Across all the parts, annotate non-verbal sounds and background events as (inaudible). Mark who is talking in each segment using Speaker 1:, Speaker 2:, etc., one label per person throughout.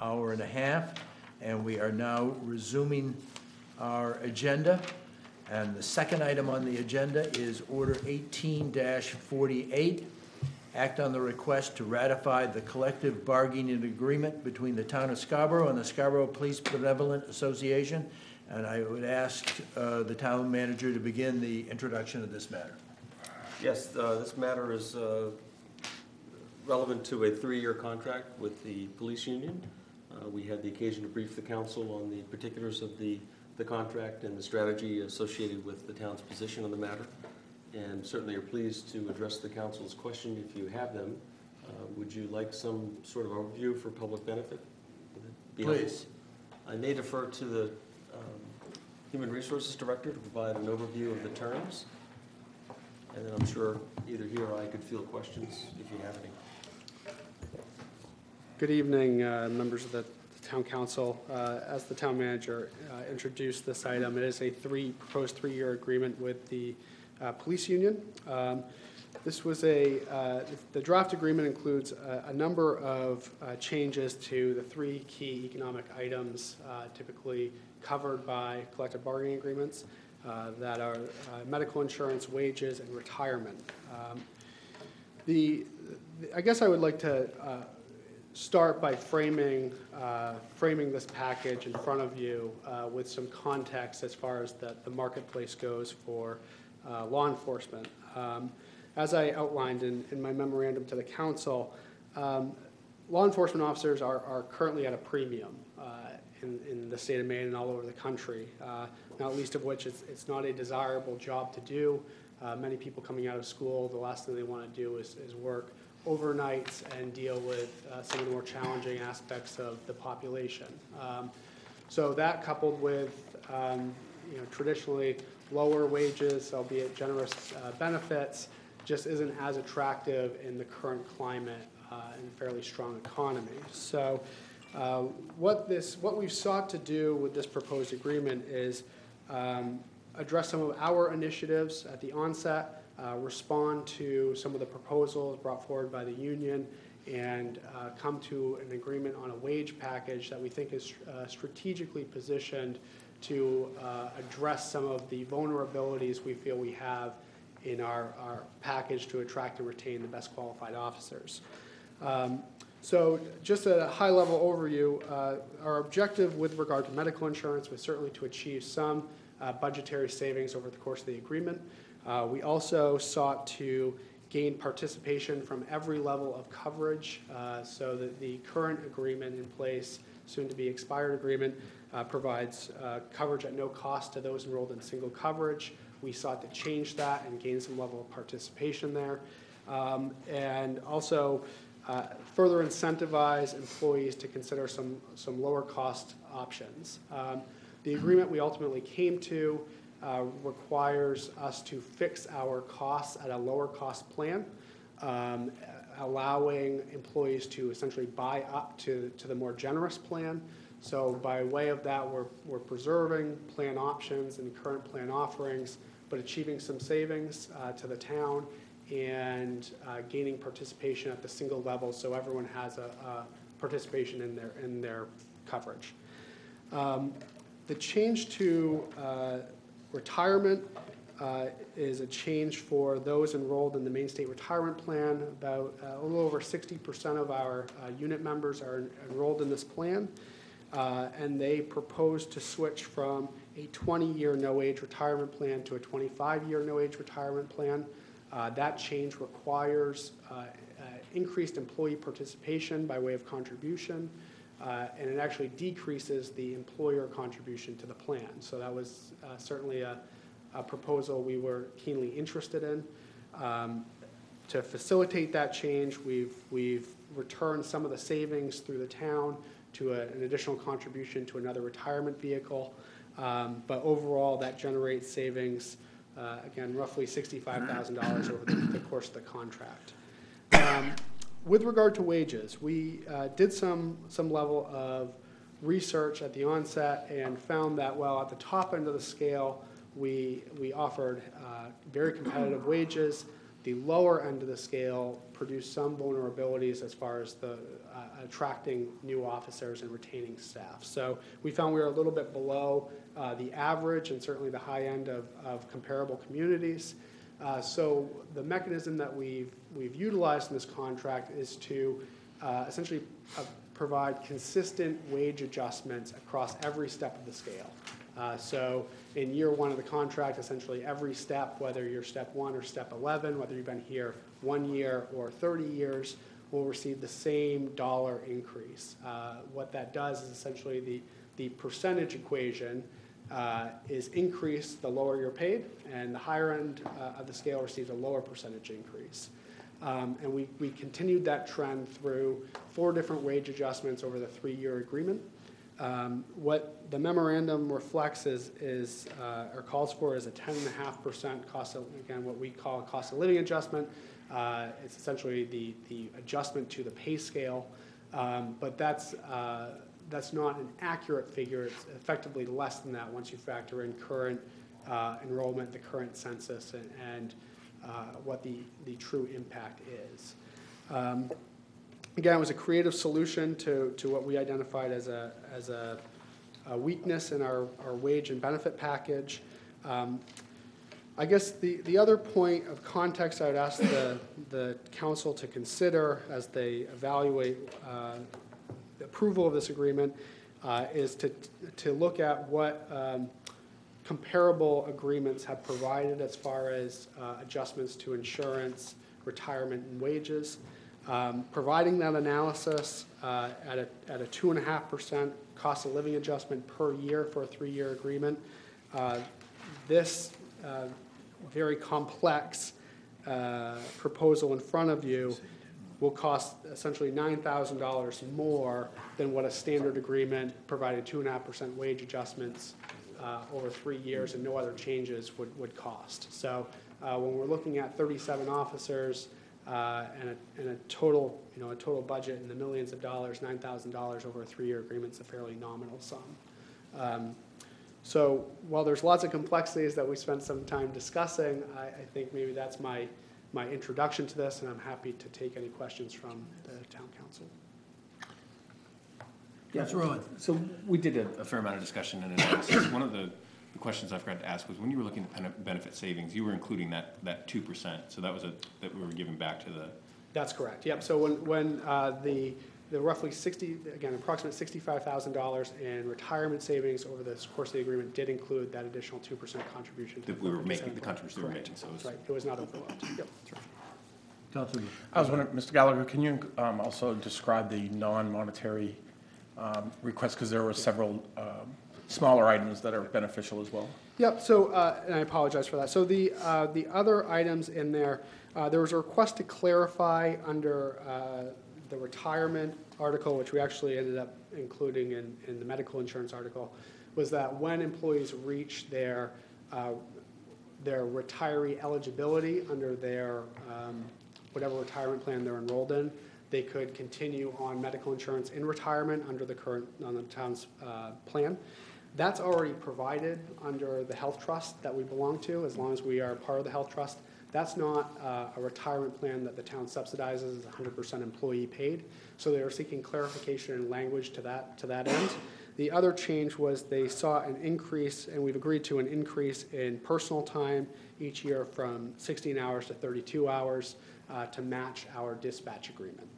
Speaker 1: hour and a half, and we are now resuming our agenda. And the second item on the agenda is Order 18-48, Act on the request to ratify the collective bargaining agreement between the town of Scarborough and the Scarborough Police Benevolent Association. And I would ask uh, the town manager to begin the introduction of this matter.
Speaker 2: Yes, uh, this matter is uh, relevant to a three-year contract with the police union. Uh, We had the occasion to brief the council on the particulars of the, the contract and the strategy associated with the town's position on the matter. And certainly are pleased to address the council's question if you have them. Uh, Would you like some sort of overview for public benefit?
Speaker 1: Please.
Speaker 2: I may defer to the um, Human Resources Director to provide an overview of the terms. And then I'm sure either he or I could field questions if you have any.
Speaker 3: Good evening, uh, members of the the town council. Uh, As the town manager uh, introduced this item, it is a three, proposed three-year agreement with the uh, police union. Um, This was a, uh, the draft agreement includes a a number of uh, changes to the three key economic items typically covered by collective bargaining agreements that are medical insurance, wages, and retirement. Um, The, I guess I would like to start by framing, uh, framing this package in front of you uh, with some context as far as the, the marketplace goes for uh, law enforcement. Um, As I outlined in, in my memorandum to the council, um, law enforcement officers are, are currently at a premium uh, in, in the state of Maine and all over the country, uh, not least of which it's, it's not a desirable job to do. Uh, Many people coming out of school, the last thing they want to do is, is work overnights and deal with uh, some of the more challenging aspects of the population. Um, So that coupled with, um, you know, traditionally lower wages, albeit generous uh, benefits, just isn't as attractive in the current climate uh, and fairly strong economy. So uh, what this, what we've sought to do with this proposed agreement is um, address some of our initiatives at the onset, uh, respond to some of the proposals brought forward by the union, and uh, come to an agreement on a wage package that we think is uh, strategically positioned to uh, address some of the vulnerabilities we feel we have in our, our package to attract and retain the best qualified officers. Um, So just a high-level overview, uh, our objective with regard to medical insurance was certainly to achieve some uh, budgetary savings over the course of the agreement. Uh, We also sought to gain participation from every level of coverage, uh, so that the current agreement in place, soon-to-be expired agreement, uh, provides uh, coverage at no cost to those enrolled in single coverage. We sought to change that and gain some level of participation there. Um, And also uh, further incentivize employees to consider some, some lower-cost options. Um, The agreement we ultimately came to uh, requires us to fix our costs at a lower-cost plan, um, allowing employees to essentially buy up to, to the more generous plan. So by way of that, we're, we're preserving plan options and current plan offerings, but achieving some savings uh, to the town and uh, gaining participation at the single level, so everyone has a, a participation in their, in their coverage. Um, The change to uh, retirement uh, is a change for those enrolled in the Maine State Retirement Plan. About uh, a little over sixty percent of our uh, unit members are enrolled in this plan. Uh, And they propose to switch from a twenty-year no-age retirement plan to a twenty-five-year no-age retirement plan. Uh, That change requires uh, increased employee participation by way of contribution, uh, and it actually decreases the employer contribution to the plan. So that was uh, certainly a a proposal we were keenly interested in. Um, To facilitate that change, we've, we've returned some of the savings through the town to a- an additional contribution to another retirement vehicle. Um, But overall, that generates savings, uh, again, roughly $65,000 over the the course of the contract. Um, With regard to wages, we uh, did some, some level of research at the onset and found that, well, at the top end of the scale, we, we offered uh, very competitive wages. the lower end of the scale produced some vulnerabilities as far as the uh, attracting new officers and retaining staff. So we found we were a little bit below uh, the average and certainly the high end of, of comparable communities. Uh, So the mechanism that we've, we've utilized in this contract is to uh, essentially uh, provide consistent wage adjustments across every step of the scale. Uh, So in year one of the contract, essentially every step, whether you're step one or step 11, whether you've been here one year or 30 years, will receive the same dollar increase. Uh, What that does is essentially the, the percentage equation uh, is increased the lower you're paid, and the higher end uh, of the scale receives a lower percentage increase. Um, And we, we continued that trend through four different wage adjustments over the three-year agreement. Um, What the memorandum reflects is, is, uh, or calls for is a ten and a half percent cost of, again, what we call a cost of living adjustment. Uh, It's essentially the, the adjustment to the pay scale. Um, But that's, uh, that's not an accurate figure. It's effectively less than that once you factor in current uh, enrollment, the current census, and, and what the, the true impact is. Um, Again, it was a creative solution to, to what we identified as a, as a, a weakness in our, our wage and benefit package. Um, I guess the, the other point of context I would ask the, the council to consider as they evaluate uh, the approval of this agreement uh, is to, to look at what um, comparable agreements have provided as far as uh, adjustments to insurance, retirement, and wages. Um, Providing that analysis uh, at a, at a two and a half percent cost of living adjustment per year for a three-year agreement, uh, this uh, very complex uh, proposal in front of you will cost essentially nine thousand dollars more than what a standard agreement provided two and a half percent wage adjustments uh, over three years and no other changes would, would cost. So uh, when we're looking at thirty-seven officers uh, and a, and a total, you know, a total budget in the millions of dollars, nine thousand dollars over a three-year agreement is a fairly nominal sum. Um, So while there's lots of complexities that we spent some time discussing, I, I think maybe that's my, my introduction to this, and I'm happy to take any questions from the town council.
Speaker 1: Councilor Rowan.
Speaker 4: So we did a, a fair amount of discussion and analysis. One of the, the questions I forgot to ask was when you were looking at benefit savings, you were including that, that two percent. So that was a, that we were giving back to the,
Speaker 3: That's correct, yep. So when, when uh, the, the roughly 60, again, approximate $65,000 in retirement savings over the course of the agreement did include that additional 2% contribution.
Speaker 4: that we were making, the contribution we were making, so it was.
Speaker 3: right, it was not overlooked, yep.
Speaker 1: Councilor.
Speaker 5: I was wondering, Mr. Gallagher, can you um, also describe the non-monetary requests? Because there were several um, smaller items that are beneficial as well.
Speaker 3: Yep, so, uh, and I apologize for that. So the, uh, the other items in there, uh, there was a request to clarify under uh, the retirement article, which we actually ended up including in, in the medical insurance article, was that when employees reach their, uh, their retiree eligibility under their, um, whatever retirement plan they're enrolled in, they could continue on medical insurance in retirement under the current, on the town's uh, plan. That's already provided under the health trust that we belong to, as long as we are part of the health trust. That's not uh, a retirement plan that the town subsidizes, it's 100% employee paid. So they are seeking clarification and language to that, to that end. The other change was they saw an increase, and we've agreed to an increase in personal time each year from 16 hours to 32 hours uh, to match our dispatch agreement.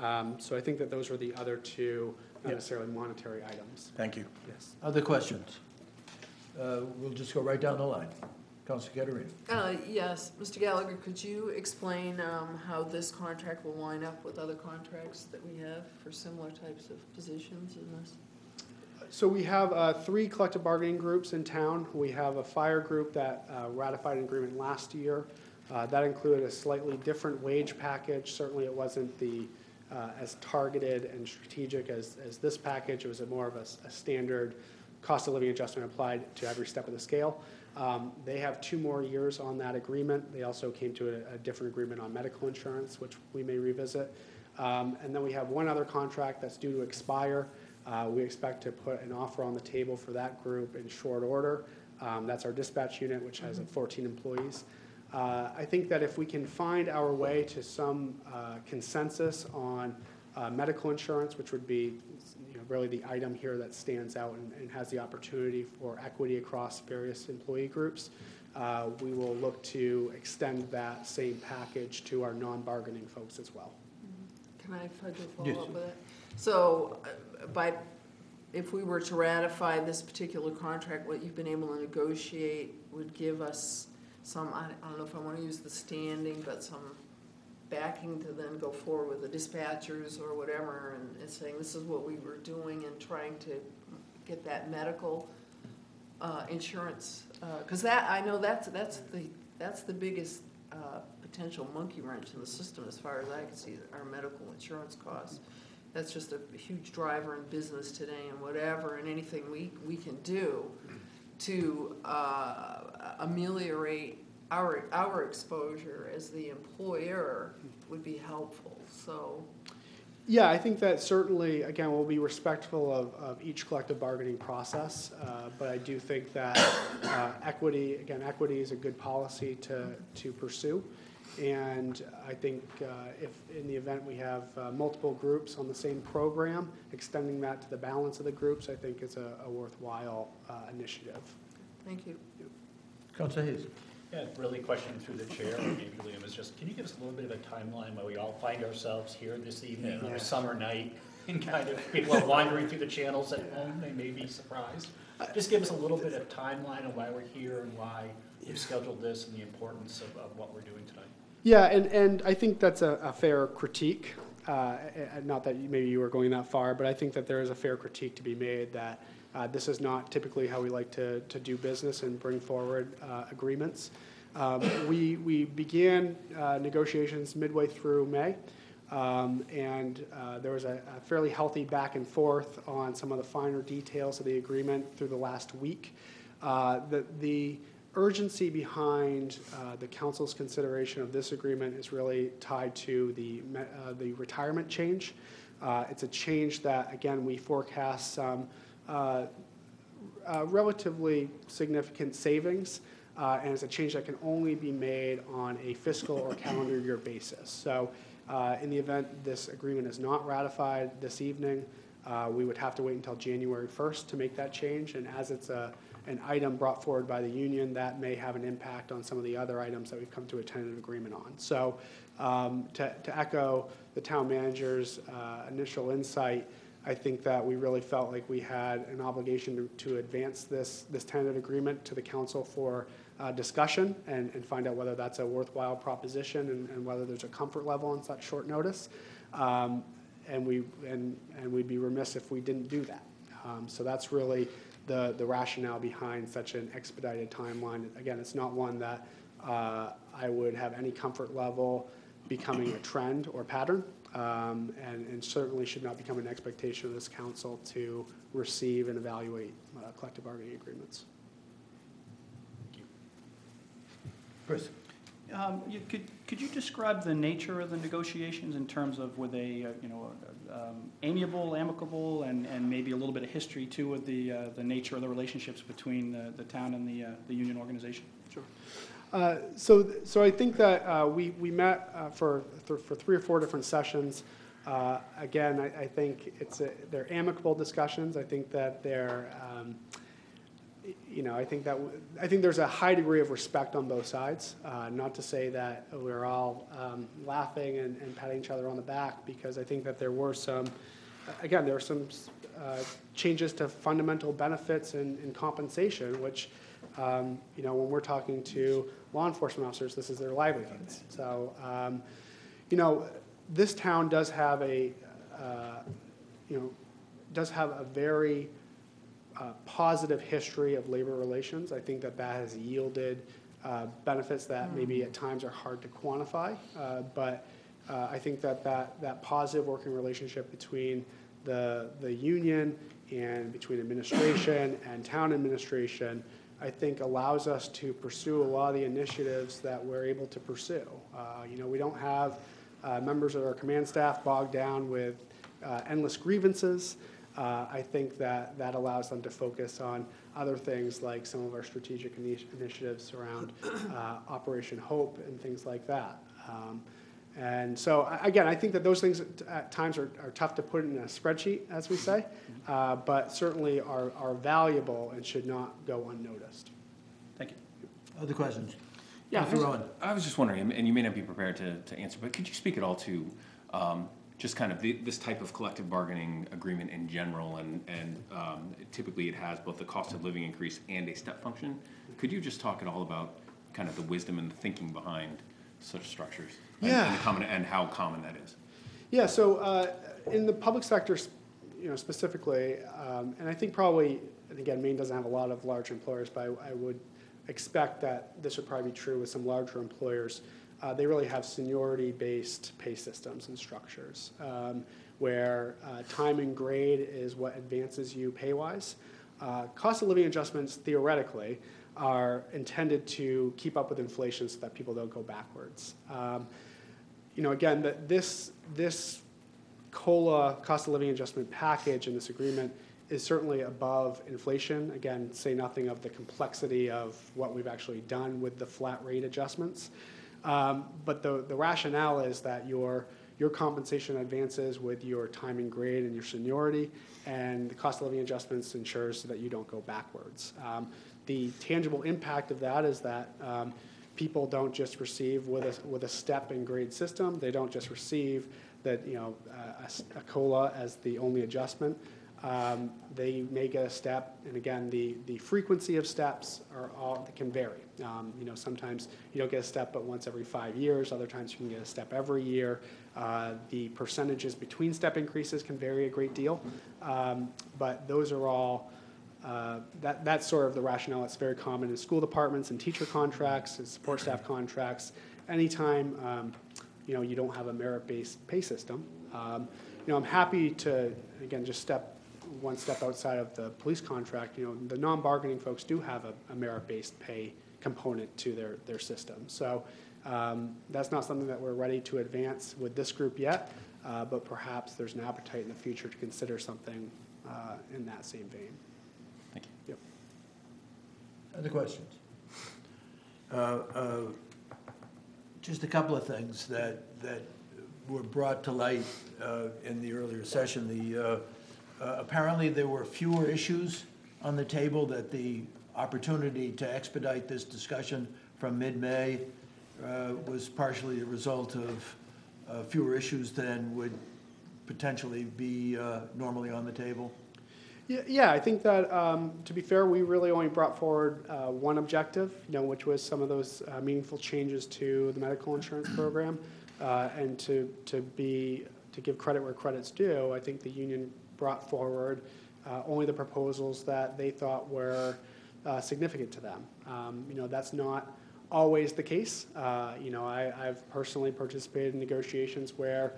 Speaker 3: Um, So I think that those were the other two, not
Speaker 1: Yep.
Speaker 3: necessarily monetary items.
Speaker 5: Thank you.
Speaker 3: Yes.
Speaker 1: Other questions? Uh, We'll just go right down the line. Councilor Caterina.
Speaker 6: Uh, yes, Mr. Gallagher, could you explain, um, how this contract will line up with other contracts that we have for similar types of positions in this?
Speaker 3: So we have uh, three collective bargaining groups in town. We have a fire group that uh, ratified an agreement last year. Uh, That included a slightly different wage package. Certainly, it wasn't the, uh, as targeted and strategic as, as this package. It was a more of a standard cost of living adjustment applied to every step of the scale. Um, They have two more years on that agreement. They also came to a, a different agreement on medical insurance, which we may revisit. Um, And then we have one other contract that's due to expire. Uh, We expect to put an offer on the table for that group in short order. Um, That's our dispatch unit, which has uh, 14 employees. Uh, I think that if we can find our way to some uh, consensus on uh, medical insurance, which would be you know, really the item here that stands out and, and has the opportunity for equity across various employee groups, uh, we will look to extend that same package to our non-bargaining folks as well.
Speaker 6: Can I, if I do
Speaker 1: Yes.
Speaker 6: follow up with that? So, uh, by, if we were to ratify this particular contract, what you've been able to negotiate would give us some, I don't know if I wanna use the standing, but some backing to then go forward with the dispatchers or whatever, and, and saying, this is what we were doing and trying to get that medical, uh, insurance, uh 'cause cause that, I know that's, that's the, that's the biggest, uh, potential monkey wrench in the system as far as I can see, our medical insurance costs. That's just a huge driver in business today and whatever, and anything we, we can do to, uh, ameliorate our, our exposure as the employer would be helpful, so.
Speaker 3: Yeah, I think that certainly, again, we'll be respectful of, of each collective bargaining process, uh, but I do think that uh, equity, again, equity is a good policy to, to pursue. And I think uh, if, in the event we have uh, multiple groups on the same program, extending that to the balance of the groups, I think is a a worthwhile uh, initiative.
Speaker 6: Thank you.
Speaker 1: Councilor Hayes?
Speaker 7: Yeah, really question through the chair, or maybe Liam, is just, can you give us a little bit of a timeline where we all find ourselves here this evening on a summer night? (laughs) And kind of, people are wandering through the channels at home, they may be surprised. Just give us a little bit of timeline of why we're here and why we've scheduled this and the importance of, of what we're doing tonight.
Speaker 3: Yeah, and, and I think that's a, a fair critique. Uh, not that maybe you were going that far, but I think that there is a fair critique to be made that uh, this is not typically how we like to, to do business and bring forward uh, agreements. Um, we, we began uh, negotiations midway through May, um, and uh, there was a, a fairly healthy back and forth on some of the finer details of the agreement through the last week. Uh, the, the urgency behind uh, the council's consideration of this agreement is really tied to the, uh, the retirement change. Uh, It's a change that, again, we forecast some uh, uh, relatively significant savings, uh, and it's a change that can only be made on a fiscal or calendar year basis. So in the event this agreement is not ratified this evening, we would have to wait until January 1st to make that change, and as it's a, an item brought forward by the union, that may have an impact on some of the other items that we've come to a tentative agreement on. So um, to to echo the town manager's uh, initial insight, I think that we really felt like we had an obligation to, to advance this, this tentative agreement to the council for uh, discussion and, and find out whether that's a worthwhile proposition and, and whether there's a comfort level on such short notice. Um, and we, and, and we'd be remiss if we didn't do that. Um, so that's really the, the rationale behind such an expedited timeline. Again, it's not one that uh, I would have any comfort level becoming a trend or pattern, um, and, and certainly should not become an expectation of this council to receive and evaluate uh, collective bargaining agreements. Thank you.
Speaker 1: Chris?
Speaker 8: Um, you- Could, could you describe the nature of the negotiations in terms of were they, uh, you know, um, amiable, amicable, and, and maybe a little bit of history too of the, uh, the nature of the relationships between the, the town and the, uh, the union organization?
Speaker 3: Sure. Uh, So, so I think that uh, we, we met uh, for, for three or four different sessions. Uh, Again, I, I think it's, a- they're amicable discussions. I think that they're, um, you know, I think that, I think there's a high degree of respect on both sides. Uh, Not to say that we're all um, laughing and and patting each other on the back, because I think that there were some, again, there were some uh, changes to fundamental benefits and and compensation, which, um, you know, when we're talking to law enforcement officers, this is their livelihoods. So, um, you know, this town does have a, uh, you know, does have a very uh, positive history of labor relations. I think that that has yielded uh, benefits that maybe at times are hard to quantify. Uh, But uh, I think that that, that positive working relationship between the, the union and between administration (coughs) and town administration, I think allows us to pursue a lot of the initiatives that we're able to pursue. Uh, You know, we don't have uh, members of our command staff bogged down with uh, endless grievances. Uh, I think that that allows them to focus on other things like some of our strategic ini- initiatives around (clears throat) uh, Operation Hope and things like that. Um, And so, again, I think that those things at- at times are, are tough to put in a spreadsheet, as we say, uh, but certainly are, are valuable and should not go unnoticed.
Speaker 8: Thank you.
Speaker 1: Other questions?
Speaker 4: Yeah, I
Speaker 1: Councilor
Speaker 4: was, I was just wondering, and you may not be prepared to, to answer, but could you speak at all to, um, just kind of the, this type of collective bargaining agreement in general, and, and, um, typically it has both the cost of living increase and a step function? Could you just talk at all about kind of the wisdom and the thinking behind such structures? and- And
Speaker 3: Yeah.
Speaker 4: the common, and how common that is?
Speaker 3: Yeah, so uh, in the public sector, you know, specifically, um, and I think probably, and again, Maine doesn't have a lot of large employers, but I I would expect that this would probably be true with some larger employers. Uh, They really have seniority-based pay systems and structures, um, where uh, time and grade is what advances you pay-wise. Uh, Cost of living adjustments theoretically are intended to keep up with inflation so that people don't go backwards. Um, you know, again, that this, this COLA, cost of living adjustment package in this agreement is certainly above inflation. Again, say nothing of the complexity of what we've actually done with the flat rate adjustments. Um, But the, the rationale is that your, your compensation advances with your time and grade and your seniority, and the cost of living adjustments ensures that you don't go backwards. Um, The tangible impact of that is that um, people don't just receive with a, with a step and grade system, they don't just receive that, you know, a, a a COLA as the only adjustment. Um, They may get a step, and again, the, the frequency of steps are all, can vary. Um, You know, sometimes you don't get a step but once every five years, other times you can get a step every year. Uh, The percentages between step increases can vary a great deal, Um, but those are all, uh, That, that's sort of the rationale. It's very common in school departments and teacher contracts and support staff contracts. Anytime, um, you know, you don't have a merit-based pay system. Um, You know, I'm happy to, again, just step, one step outside of the police contract, you know, the non-bargaining folks do have a, a merit-based pay component to their, their system. So um, that's not something that we're ready to advance with this group yet, uh, but perhaps there's an appetite in the future to consider something uh, in that same vein.
Speaker 4: Thank you.
Speaker 3: Yep.
Speaker 1: Other questions? Uh, uh, Just a couple of things that, that were brought to light uh, in the earlier session. The, uh, apparently, there were fewer issues on the table, that the opportunity to expedite this discussion from mid-May uh, was partially a result of uh, fewer issues than would potentially be uh, normally on the table.
Speaker 3: Yeah, yeah, I think that, um, to be fair, we really only brought forward uh, one objective, you know, which was some of those uh, meaningful changes to the medical insurance program. Uh, And to, to be, to give credit where credit's due, I think the union brought forward uh, only the proposals that they thought were uh, significant to them. Um, You know, that's not always the case. Uh, You know, I, I've personally participated in negotiations where,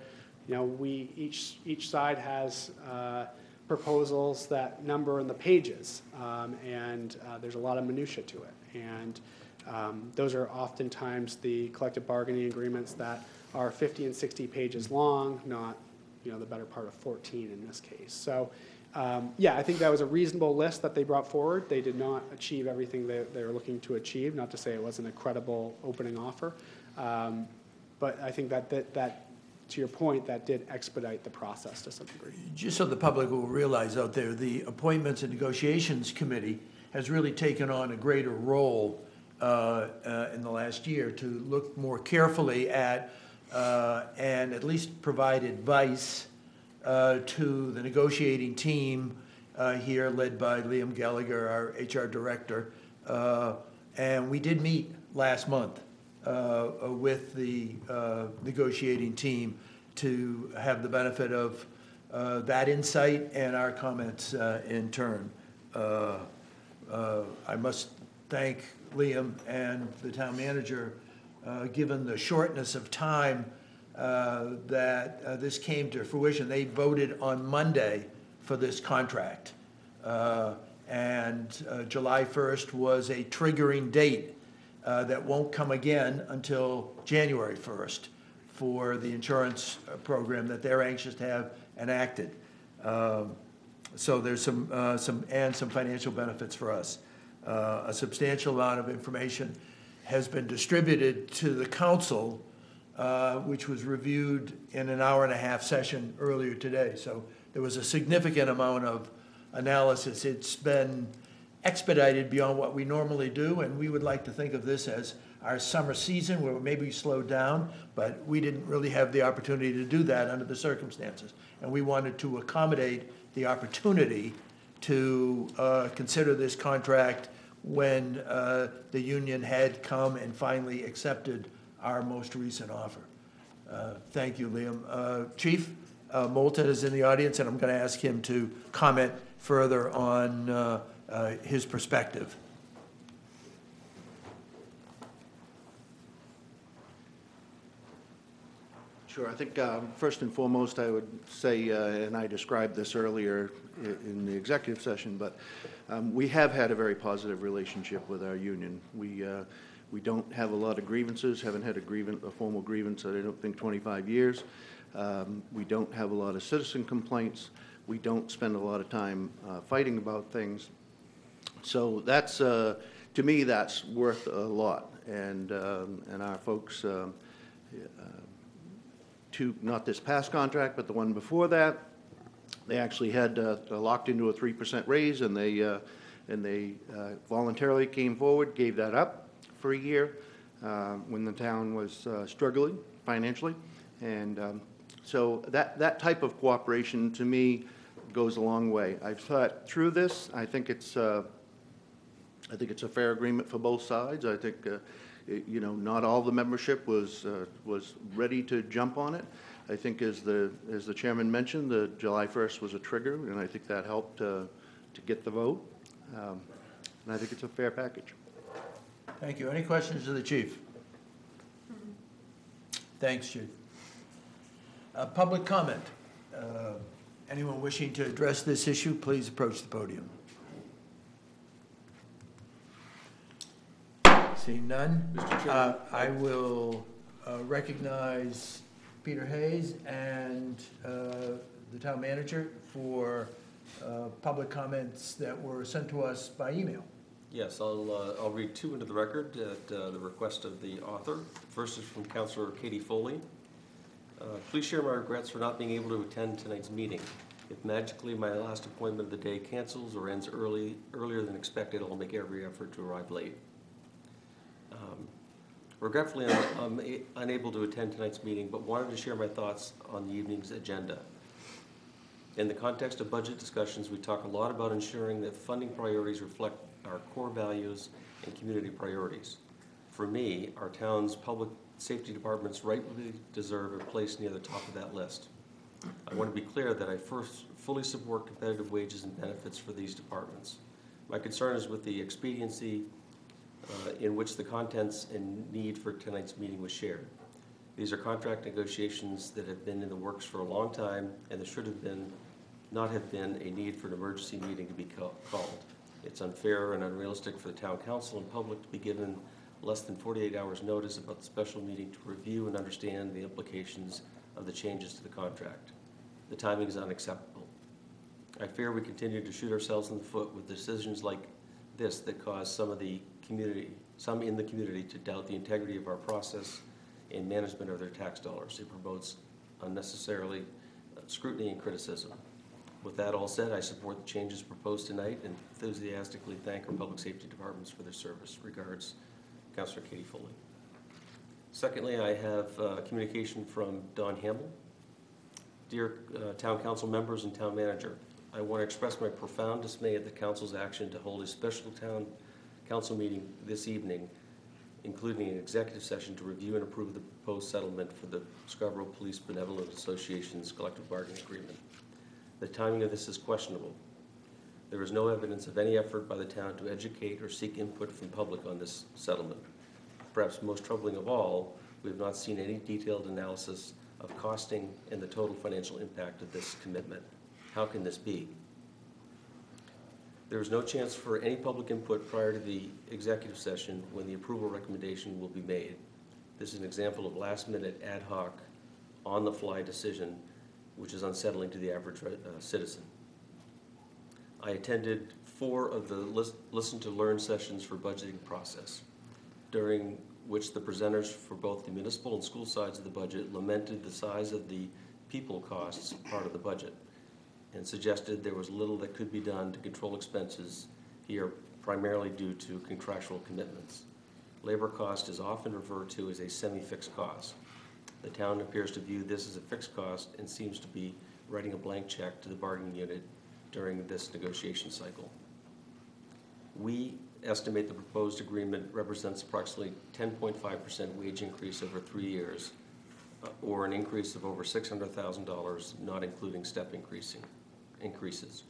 Speaker 3: you know, we, each, each side has uh, proposals that number in the pages, um, and uh, there's a lot of minutia to it. And um, those are oftentimes the collective bargaining agreements that are 50 and 60 pages long, not, you know, the better part of 14 in this case. So, um, yeah, I think that was a reasonable list that they brought forward. They did not achieve everything they, they were looking to achieve, not to say it wasn't a credible opening offer. Um, But I think that, that, that, to your point, that did expedite the process to some degree.
Speaker 1: Just so the public will realize out there, the Appointments and Negotiations Committee has really taken on a greater role uh, uh, in the last year to look more carefully at and at least provide advice uh, to the negotiating team uh, here, led by Liam Gallagher, our HR director. Uh, And we did meet last month uh, with the uh, negotiating team to have the benefit of uh, that insight and our comments uh, in turn. Uh, uh, I must thank Liam and the town manager, uh, given the shortness of time uh, that uh, this came to fruition. They voted on Monday for this contract. Uh, And uh, July 1st was a triggering date that won't come again until January 1st for the insurance program that they're anxious to have enacted. Um, So there's some, uh, some, and some financial benefits for us. Uh, A substantial amount of information has been distributed to the council, uh, which was reviewed in an hour and a half session earlier today. So there was a significant amount of analysis. It's been expedited beyond what we normally do, and we would like to think of this as our summer season, where maybe we slowed down, but we didn't really have the opportunity to do that under the circumstances. And we wanted to accommodate the opportunity to uh, consider this contract when uh, the union had come and finally accepted our most recent offer. Uh, Thank you, Liam. Uh, Chief uh, Moulton is in the audience, and I'm going to ask him to comment further on uh, uh, his perspective.
Speaker 9: Sure, I think, um, first and foremost, I would say, uh, and I described this earlier in the executive session, but um, we have had a very positive relationship with our union. We, uh, we don't have a lot of grievances, haven't had a grievance, a formal grievance, I don't think, 25 years. Um, We don't have a lot of citizen complaints. We don't spend a lot of time uh, fighting about things. So that's, uh, to me, that's worth a lot. And, um, and our folks, um, uh, to, not this past contract, but the one before that, they actually had uh, locked into a 3% raise, and they, uh, and they uh, voluntarily came forward, gave that up for a year uh, when the town was uh, struggling financially. And um, so that, that type of cooperation, to me, goes a long way. I've thought through this. I think it's, uh, I think it's a fair agreement for both sides. I think, it- you know, not all the membership was, was ready to jump on it. I think as the, as the chairman mentioned, the July 1st was a trigger, and I think that helped uh, to get the vote. Um, And I think it's a fair package.
Speaker 1: Thank you. Any questions of the chief? Thanks, Chief. Uh, Public comment. Uh, Anyone wishing to address this issue, please approach the podium. Seeing none? Mr. uh, I will uh, recognize Peter Hayes and uh, the town manager for uh, public comments that were sent to us by email.
Speaker 2: Yes, I'll, uh, I'll read two into the record at the request of the author. First is from Councilor Katie Foley. Please share my regrets for not being able to attend tonight's meeting. If magically my last appointment of the day cancels or ends early, earlier than expected, I'll make every effort to arrive late. Um, Regretfully, I'm um, I'm unable to attend tonight's meeting, but wanted to share my thoughts on the evening's agenda. In the context of budget discussions, we talk a lot about ensuring that funding priorities reflect our core values and community priorities. For me, our town's public safety departments rightfully deserve a place near the top of that list. I want to be clear that I first fully support competitive wages and benefits for these departments. My concern is with the expediency uh, in which the contents and need for tonight's meeting was shared. These are contract negotiations that have been in the works for a long time, and there should have been, not have been, a need for an emergency meeting to be ca- called. It's unfair and unrealistic for the town council and public to be given less than 48 hours' notice about the special meeting to review and understand the implications of the changes to the contract. The timing is unacceptable. I fear we continue to shoot ourselves in the foot with decisions like this that caused some of the community, some in the community to doubt the integrity of our process and management of their tax dollars. It promotes unnecessarily uh, scrutiny and criticism. With that all said, I support the changes proposed tonight and enthusiastically thank our public safety departments for their service. Regards, Councilor Katie Foley. Secondly, I have uh, communication from Don Hamel. Dear uh, Town Council members and Town Manager, I want to express my profound dismay at the council's action to hold a special town council meeting this evening, including an executive session to review and approve the proposed settlement for the Scarborough Police Benevolent Association's collective bargaining agreement. The timing of this is questionable. There is no evidence of any effort by the town to educate or seek input from public on this settlement. Perhaps most troubling of all, we have not seen any detailed analysis of costing and the total financial impact of this commitment. How can this be? There is no chance for any public input prior to the executive session when the approval recommendation will be made. This is an example of last-minute ad hoc, on-the-fly decision, which is unsettling to the average uh, citizen. I attended four of the lis- Listen to Learn sessions for budgeting process, during which the presenters for both the municipal and school sides of the budget lamented the size of the people costs part of the budget and suggested there was little that could be done to control expenses here primarily due to contractual commitments. Labor cost is often referred to as a semi-fixed cost. The town appears to view this as a fixed cost and seems to be writing a blank check to the bargaining unit during this negotiation cycle. We estimate the proposed agreement represents approximately 10.5% wage increase over three years, uh, or an increase of over $600,000, not including step increasing, increases.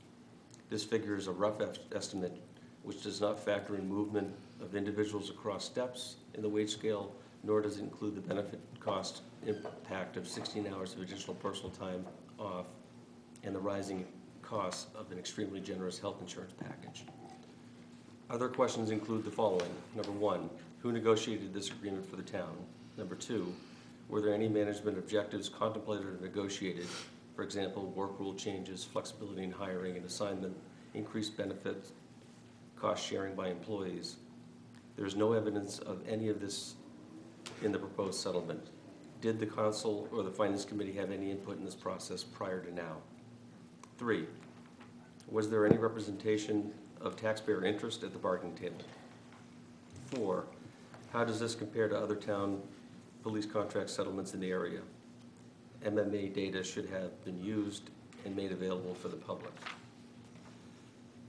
Speaker 2: This figure is a rough estimate which does not factor in movement of individuals across steps in the wage scale, nor does it include the benefit cost impact of 16 hours of additional personal time off and the rising costs of an extremely generous health insurance package. Other questions include the following. Number one, who negotiated this agreement for the town? Number two, were there any management objectives contemplated or negotiated? For example, work rule changes, flexibility in hiring and assignment, increased benefits, cost sharing by employees. There is no evidence of any of this in the proposed settlement. Did the council or the finance committee have any input in this process prior to now? Three, was there any representation of taxpayer interest at the bargaining table? Four, how does this compare to other town police contract settlements in the area? MMA data should have been used and made available for the public.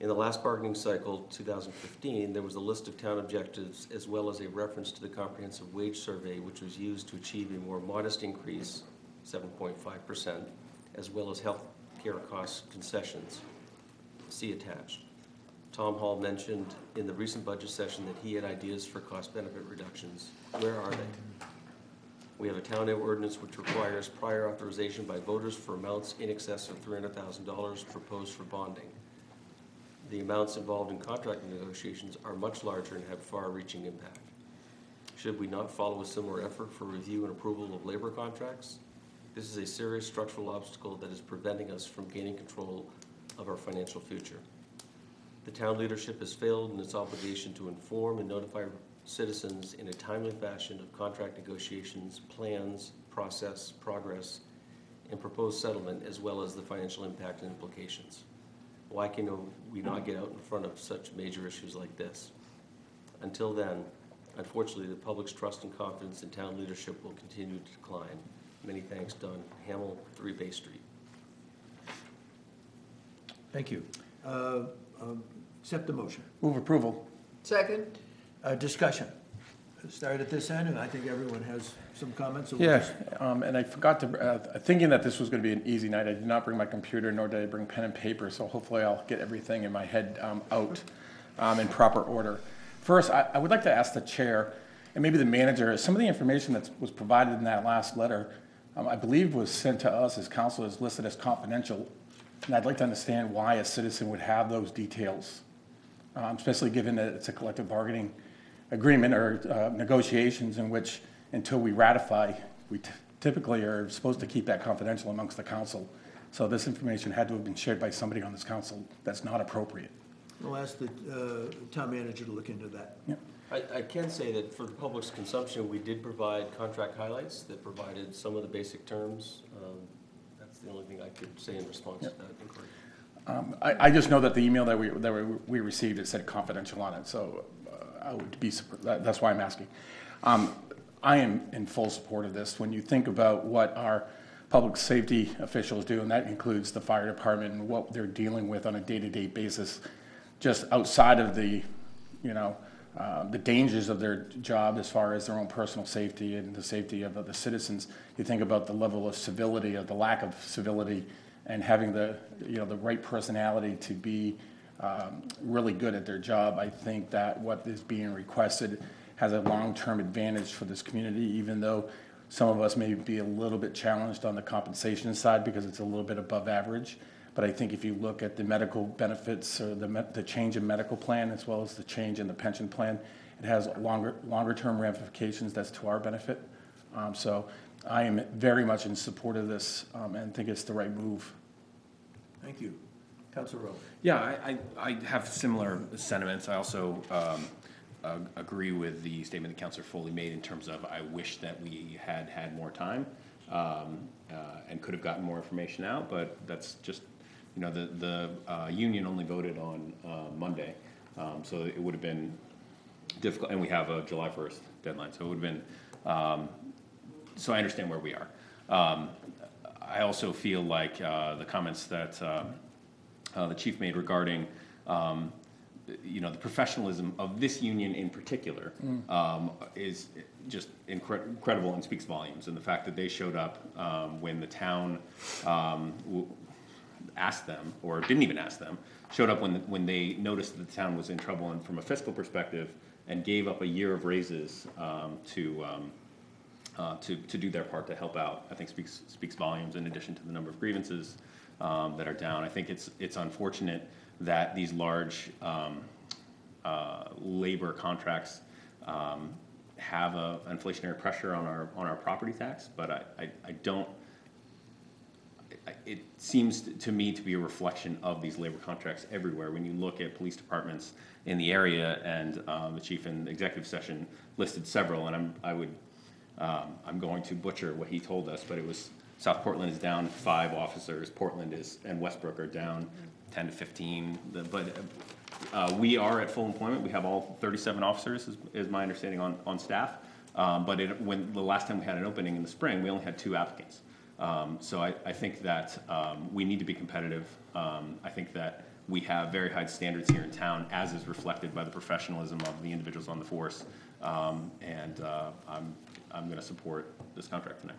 Speaker 2: In the last bargaining cycle, 2015, there was a list of town objectives as well as a reference to the comprehensive wage survey, which was used to achieve a more modest increase, 7.5%, as well as health care cost concessions. See attached. Tom Hall mentioned in the recent budget session that he had ideas for cost benefit reductions. Where are they? We have a town ordinance which requires prior authorization by voters for amounts in excess of $300,000 proposed for bonding. The amounts involved in contract negotiations are much larger and have far-reaching impact. Should we not follow a similar effort for review and approval of labor contracts? This is a serious structural obstacle that is preventing us from gaining control of our financial future. The town leadership has failed in its obligation to inform and notify citizens in a timely fashion of contract negotiations, plans, process, progress, and proposed settlement, as well as the financial impact and implications. Why can we not get out in front of such major issues like this? Until then, unfortunately, the public's trust and confidence in town leadership will continue to decline. Many thanks, Don Hamel, 3 Bay Street.
Speaker 1: Thank you. Uh, um, Accept the motion.
Speaker 5: Move approval.
Speaker 6: Second?
Speaker 1: Uh, Discussion. Start at this end, and I think everyone has some comments. so we'll
Speaker 5: Yeah,
Speaker 1: just-
Speaker 5: um, and I forgot to, uh, thinking that this was gonna be an easy night, I did not bring my computer, nor did I bring pen and paper, so hopefully I'll get everything in my head, um, out, um, in proper order. First, I, I would like to ask the chair, and maybe the manager, some of the information that was provided in that last letter, um, I believe was sent to us as council is listed as confidential, and I'd like to understand why a citizen would have those details, um, especially given that it's a collective bargaining agreement or uh, negotiations in which, until we ratify, we t- typically are supposed to keep that confidential amongst the council. So this information had to have been shared by somebody on this council. That's not appropriate.
Speaker 1: I'll ask the uh, town manager to look into that.
Speaker 2: I, I can say that for the public's consumption, we did provide contract highlights that provided some of the basic terms. Um, That's the only thing I could say in response to that inquiry.
Speaker 5: Um, I, I just know that the email that we, that we- we received, it said confidential on it, so I would be, that- that's why I'm asking. Um, I am in full support of this. When you think about what our public safety officials do, and that includes the fire department and what they're dealing with on a day-to-day basis, just outside of the, you know, uh, the dangers of their job as far as their own personal safety and the safety of the citizens, you think about the level of civility, or the lack of civility, and having the, you know, the right personality to be um, really good at their job. I think that what is being requested has a long-term advantage for this community, even though some of us may be a little bit challenged on the compensation side because it's a little bit above average. But I think if you look at the medical benefits or the, the change in medical plan as well as the change in the pension plan, it has longer, longer-term ramifications that's to our benefit. Um, So I am very much in support of this um, and think it's the right move.
Speaker 1: Thank you. Councilor Rowe?
Speaker 4: Yeah, I, I, I have similar sentiments. I also, um, ag- agree with the statement that Councilor Foley made in terms of, I wish that we had had more time, um, uh, and could have gotten more information out, but that's just, you know, the, the, uh, union only voted on, uh, Monday. Um, so it would have been difficult, and we have a July first deadline, so it would have been, um, so I understand where we are. Um, I also feel like, uh, the comments that, um, uh, the chief made regarding, um, you know, the professionalism of this union in particular, um, is just incre- incredible and speaks volumes. And the fact that they showed up, um, when the town, um, w- asked them, or didn't even ask them, showed up when, when they noticed that the town was in trouble and from a fiscal perspective, and gave up a year of raises, um, to, um, uh, to, to do their part to help out, I think speaks, speaks volumes in addition to the number of grievances that are down. I think it's, it's unfortunate that these large um, uh, labor contracts um, have a inflationary pressure on our, on our property tax, but I, don't, it seems to me to be a reflection of these labor contracts everywhere. When you look at police departments in the area, and um, the chief in the executive session listed several, and I'm, I would, um, I'm going to butcher what he told us, but it was South Portland is down five officers, Portland is, and Westbrook are down ten to fifteen. The- But uh, we are at full employment, we have all thirty-seven officers, is, is my understanding on, on staff. Um, But it, when, the last time we had an opening in the spring, we only had two applicants. Um, So I, I think that um, we need to be competitive. Um, I think that we have very high standards here in town, as is reflected by the professionalism of the individuals on the force. Um, And uh, I'm, I'm going to support this contract tonight.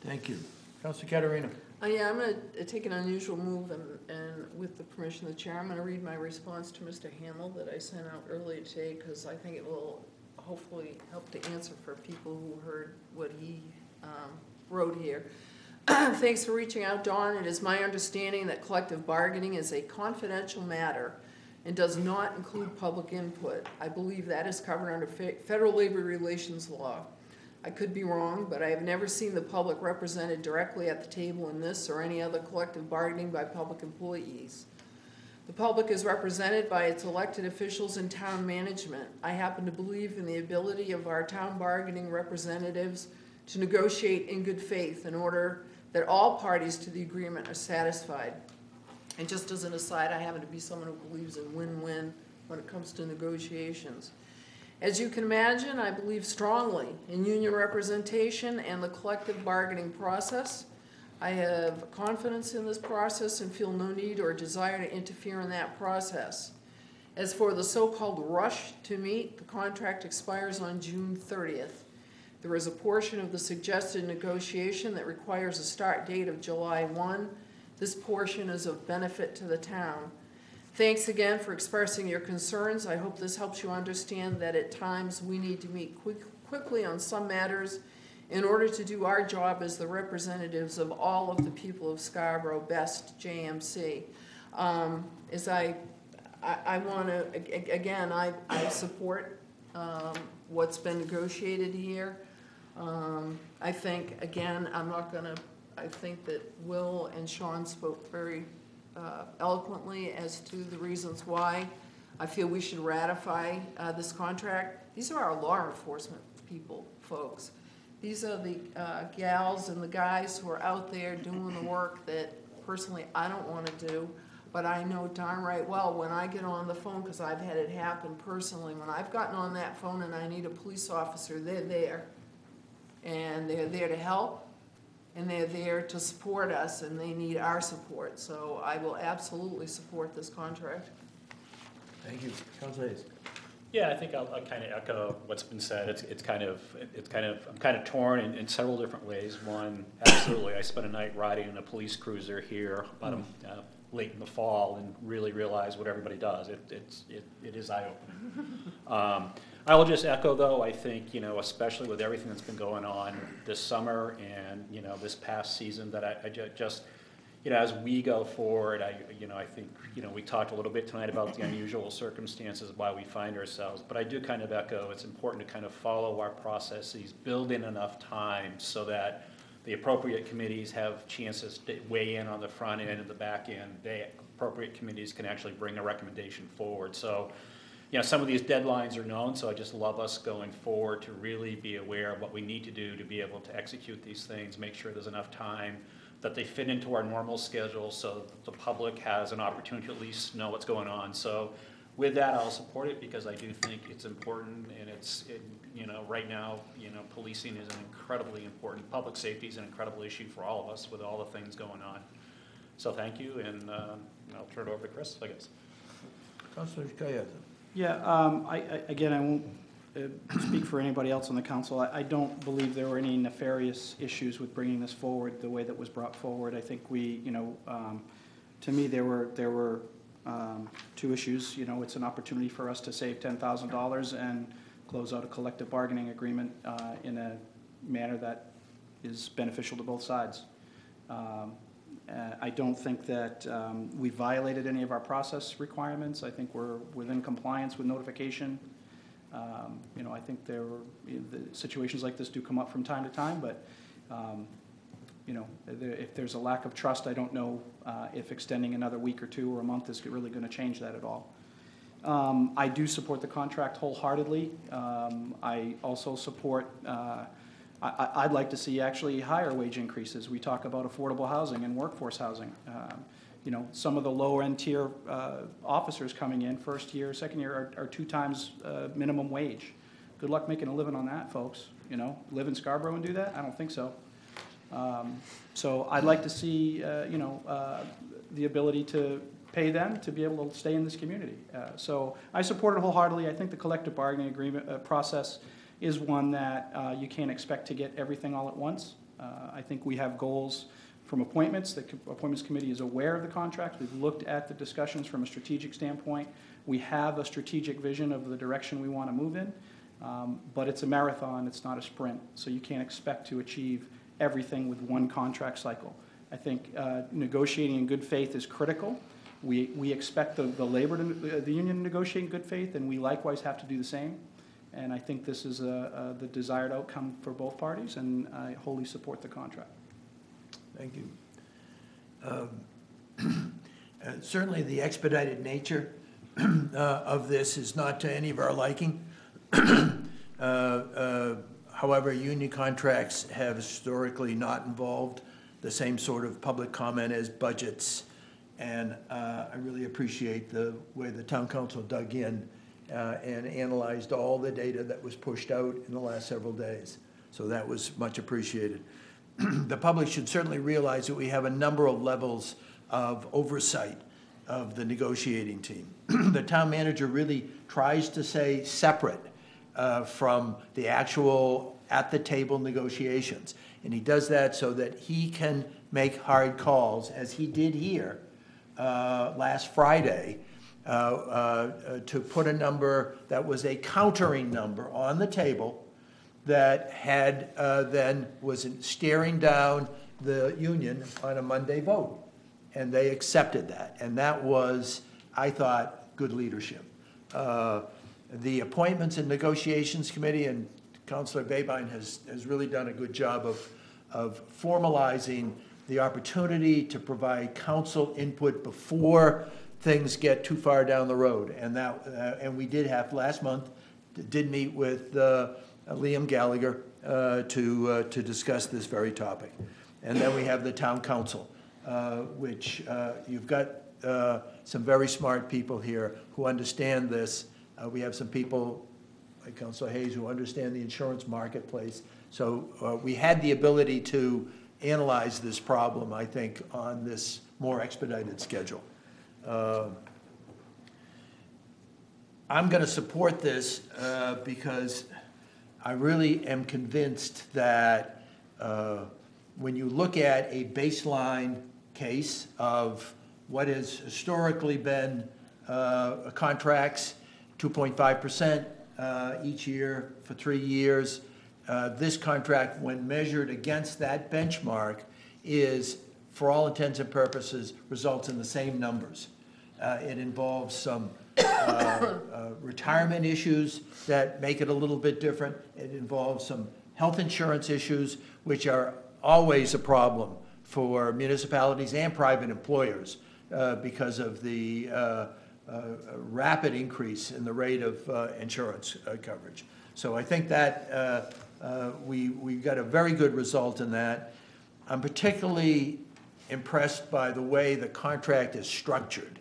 Speaker 1: Thank you. Councilor Caterina?
Speaker 6: Uh, yeah, I'm gonna uh, take an unusual move and, and with the permission of the chair, I'm gonna read my response to Mr. Hamel that I sent out earlier today, because I think it will hopefully help to answer for people who heard what he, um, wrote here. (clears throat) Thanks for reaching out, Dawn. It is my understanding that collective bargaining is a confidential matter and does not include public input. I believe that is covered under fe- federal labor relations law. I could be wrong, but I have never seen the public represented directly at the table in this or any other collective bargaining by public employees. The public is represented by its elected officials and town management. I happen to believe in the ability of our town bargaining representatives to negotiate in good faith in order that all parties to the agreement are satisfied. And just as an aside, I happen to be someone who believes in win-win when it comes to negotiations. As you can imagine, I believe strongly in union representation and the collective bargaining process. I have confidence in this process and feel no need or desire to interfere in that process. As for the so-called rush to meet, the contract expires on June thirtieth. There is a portion of the suggested negotiation that requires a start date of July one. This portion is of benefit to the town. Thanks again for expressing your concerns. I hope this helps you understand that at times we need to meet quick, quickly on some matters in order to do our job as the representatives of all of the people of Scarborough, best JMC. Um, as I, I, I a- a- again, I, I support, um, what's been negotiated here. Um, I think, again, I'm not gonna, I think that Will and Sean spoke very uh, eloquently as to the reasons why I feel we should ratify uh, this contract. These are our law enforcement people, folks. These are the uh, gals and the guys who are out there doing the work that personally I don't want to do. But I know darn right well, when I get on the phone, because I've had it happen personally, when I've gotten on that phone and I need a police officer, they're there. And they're there to help, and they're there to support us, and they need our support. So I will absolutely support this contract.
Speaker 1: Thank you. Councilor Hayes?
Speaker 7: Yeah, I think I'll, I'll kind of echo what's been said. It's, it's kind of, it's kind of, I'm kind of torn in, in several different ways. One, absolutely, I spent a night riding in a police cruiser here about, a- uh, late in the fall and really realized what everybody does. It, it's, it, it is eye-opening. (laughs) Um, I will just echo, though, I think, you know, especially with everything that's been going on this summer and, you know, this past season, that I, I ju- just, you know, as we go forward, I, you know, I think, you know, we talked a little bit tonight about the unusual circumstances why we find ourselves, but I do kind of echo, it's important to kind of follow our processes, build in enough time so that the appropriate committees have chances to weigh in on the front end and the back end, they appropriate committees can actually bring a recommendation forward. So, you know, some of these deadlines are known, so I just love us going forward to really be aware of what we need to do to be able to execute these things, make sure there's enough time, that they fit into our normal schedule, so that the public has an opportunity to at least know what's going on. So with that, I'll support it because I do think it's important and it's, it- you know, right now, you know, policing is an incredibly important, public safety is an incredible issue for all of us with all the things going on. So thank you, and uh, I'll turn it over to Chris, I guess.
Speaker 1: Councilor Caiazzo.
Speaker 8: Yeah, um, I, I, again, I won't uh, speak for anybody else on the council. I, I don't believe there were any nefarious issues with bringing this forward the way that was brought forward. I think we, you know, um, to me, there were, there were um, two issues. You know, it's an opportunity for us to save ten thousand dollars and close out a collective bargaining agreement uh, in a manner that is beneficial to both sides. Um, uh, I don't think that um, we violated any of our process requirements. I think we're within compliance with notification. Um, You know, I think there were, you know, the situations like this do come up from time to time, but, um, you know, if there's a lack of trust, I don't know uh, if extending another week or two or a month is really going to change that at all. Um, I do support the contract wholeheartedly. Um, I also support, uh, I, I'd like to see actually higher wage increases. We talk about affordable housing and workforce housing. Um, You know, some of the lower-end tier uh, officers coming in, first year, second year, are, are two times uh, minimum wage. Good luck making a living on that, folks, you know? Live in Scarborough and do that? I don't think so. Um, So I'd like to see, uh, you know, uh, the ability to pay them to be able to stay in this community. Uh, So I support it wholeheartedly. I think the collective bargaining agreement uh, process is one that uh, you can't expect to get everything all at once. Uh, I think we have goals from appointments. The Appointments Committee is aware of the contract. We've looked at the discussions from a strategic standpoint. We have a strategic vision of the direction we want to move in. Um, But it's a marathon, it's not a sprint, so you can't expect to achieve everything with one contract cycle. I think uh, negotiating in good faith is critical. We, we expect the, the labor, to, uh, the union to negotiate in good faith, and we likewise have to do the same. And I think this is uh, uh, the desired outcome for both parties, and I wholly support the contract.
Speaker 1: Thank you. Um, (clears throat) uh, Certainly, the expedited nature (clears throat) uh, of this is not to any of our liking. (clears throat) Uh, uh, However, union contracts have historically not involved the same sort of public comment as budgets. And uh, I really appreciate the way the town council dug in uh, and analyzed all the data that was pushed out in the last several days. So that was much appreciated (clears throat) the public should certainly realize that we have a number of levels of oversight of the negotiating team. (clears throat) The town manager really tries to say separate uh, from the actual at-the-table negotiations. And he does that so that he can make hard calls, as he did here uh, last Friday, to put a number that was a countering number on the table that had, uh, then, was staring down the union on a Monday vote. And they accepted that. And that was, I thought, good leadership. Uh, The Appointments and Negotiations Committee, and Councilor Babine has, has really done a good job of, of formalizing the opportunity to provide council input before things get too far down the road. And that, uh, and we did have, last month, did meet with uh, Liam Gallagher uh, to, uh, to discuss this very topic. And then we have the town council, uh, which uh, you've got some very smart people here who understand this. We have some people, like Councilor Hayes, who understand the insurance marketplace. So we had the ability to analyze this problem, I think, on this more expedited schedule. Uh, I'm going to support this uh, because I really am convinced that uh, when you look at a baseline case of what has historically been uh, contracts, 2.5% uh, each year for three years, uh, this contract, when measured against that benchmark, is, for all intents and purposes, results in the same numbers. Uh, It involves some uh, (coughs) uh, retirement issues that make it a little bit different. It involves some health insurance issues, which are always a problem for municipalities and private employers. uh, because of the uh, uh, rapid increase in the rate of uh, insurance uh, coverage. So I think that uh, uh, we, we got a very good result in that. I'm particularly impressed by the way the contract is structured.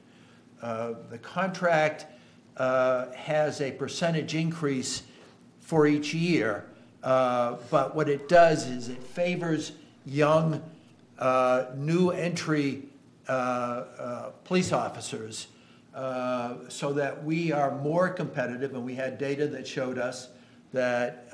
Speaker 1: Uh, The contract uh, has a percentage increase for each year, uh, but what it does is it favors young, uh, new entry uh, uh, police officers so that we are more competitive, and we had data that showed us that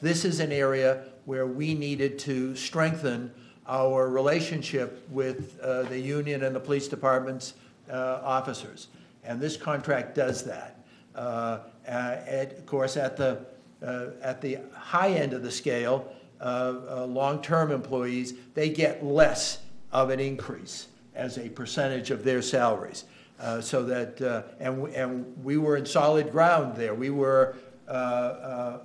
Speaker 1: this is an area where we needed to strengthen our relationship with uh, the union and the police department's uh, officers. And this contract does that. Uh, uh, at- Of course, at the, uh, at the high end of the scale, uh, long-term employees, they get less of an increase as a percentage of their salaries. So that, and, and we were in solid ground there. We were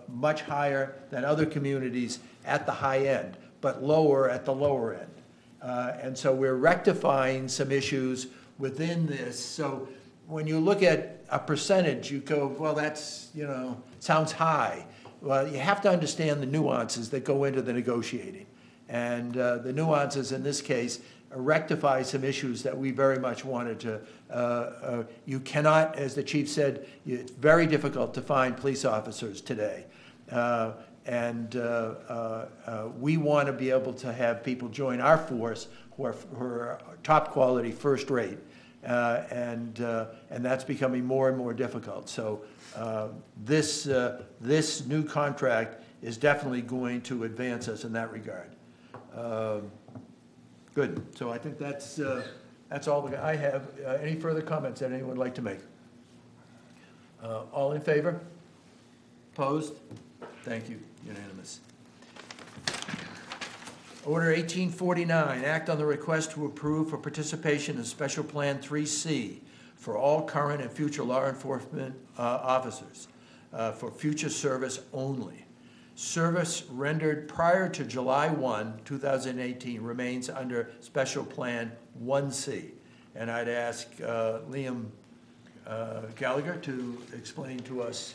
Speaker 1: much higher than other communities at the high end, but lower at the lower end. Uh, And so we're rectifying some issues within this. So when you look at a percentage, you go, well, that's, you know, sounds high. Well, you have to understand the nuances that go into the negotiating. And uh, the nuances in this case rectify some issues that we very much wanted to. uh, uh, You cannot, as the chief said, it's very difficult to find police officers today. Uh, And uh, uh, uh, we want to be able to have people join our force who are, who are top quality, first rate. Uh, And, uh, and that's becoming more and more difficult. So uh, this, this new contract is definitely going to advance us in that regard. Um, Good, so I think that's, that's all I have. Any further comments that anyone would like to make? All in favor? Opposed? Thank you, unanimous. Order 1849, act on the request to approve for participation in Special Plan 3C for all current and future law enforcement uh, officers uh, for future service only. Service rendered prior to July 1, 2018 remains under Special Plan 1C. And I'd ask uh, Liam uh, Gallagher to explain to us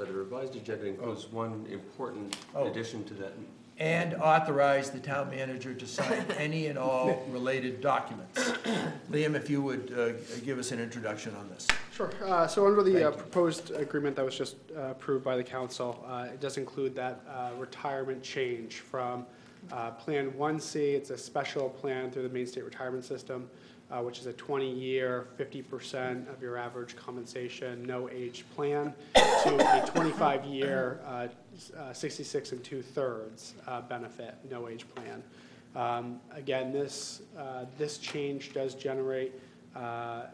Speaker 2: So the revised agenda includes one important
Speaker 1: Oh.
Speaker 2: addition to that.
Speaker 1: and authorize the town manager to sign any and all related documents. (coughs) Liam, if you would uh, give us an introduction on this.
Speaker 3: Sure. Uh, So under the uh,
Speaker 1: Thank you.
Speaker 3: proposed agreement that was just uh, approved by the council, uh, it does include that uh, retirement change from uh, Plan 1C, it's a special plan through the Maine State Retirement System, uh, which is a 20-year, 50% of your average compensation, no age plan, to a 25-year, uh, uh, 66 and two-thirds uh, benefit, no age plan. Um, Again, this, uh, this change does generate uh,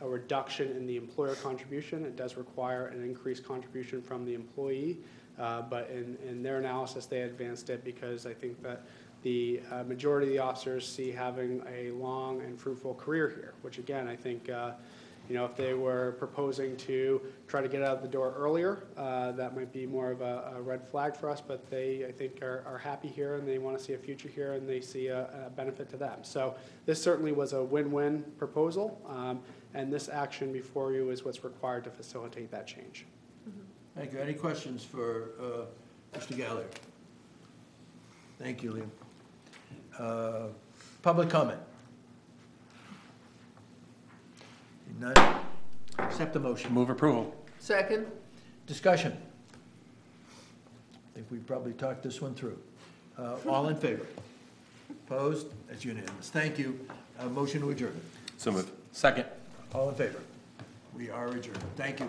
Speaker 3: a reduction in the employer contribution. It does require an increased contribution from the employee, but in, in their analysis, they advanced it because I think that the uh, majority of the officers see having a long and fruitful career here, which again, I think, uh, you know, if they were proposing to try to get out the door earlier, uh, that might be more of a, a red flag for us, but they, I think, are, are happy here and they want to see a future here and they see a, a benefit to them. So this certainly was a win-win proposal, um, and this action before you is what's required to facilitate that change.
Speaker 1: Thank you. Any questions for uh, Mr. Gallagher? Thank you, Liam. Uh, Public comment? None? Accept the motion.
Speaker 5: Move approval.
Speaker 6: Second?
Speaker 1: Discussion? I think we've probably talked this one through. Uh, All in favor? Opposed? That's unanimous. Thank you. Uh, Motion to adjourn.
Speaker 4: So moved.
Speaker 5: Second.
Speaker 1: All in favor? We are adjourned. Thank you.